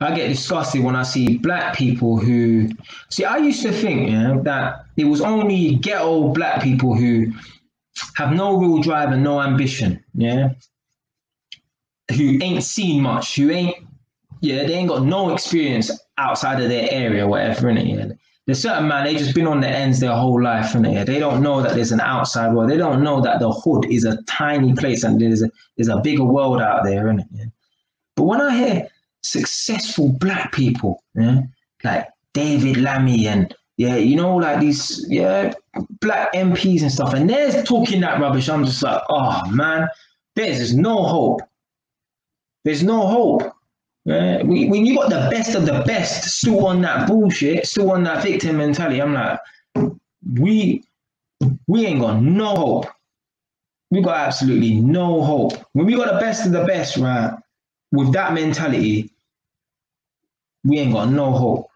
I get disgusted when I see black people who see. I used to think yeah, that it was only ghetto black people who have no real drive and no ambition. Yeah, who ain't seen much, who ain't yeah, they ain't got no experience outside of their area, whatever. In it, yeah. There's certain man, they just been on the ends their whole life, and yeah. they don't know that there's an outside world. They don't know that the hood is a tiny place and there's a there's a bigger world out there, innit? Yeah. But when I hear successful black people, yeah, like David Lammy and yeah, you know, like these yeah black MPs and stuff, and they're talking that rubbish. I'm just like, oh man, there's no hope. There's no hope. Yeah, when you got the best of the best still on that bullshit, still on that victim mentality, I'm like, we we ain't got no hope. We got absolutely no hope. When we got the best of the best, right, with that mentality, we ain't got no hope.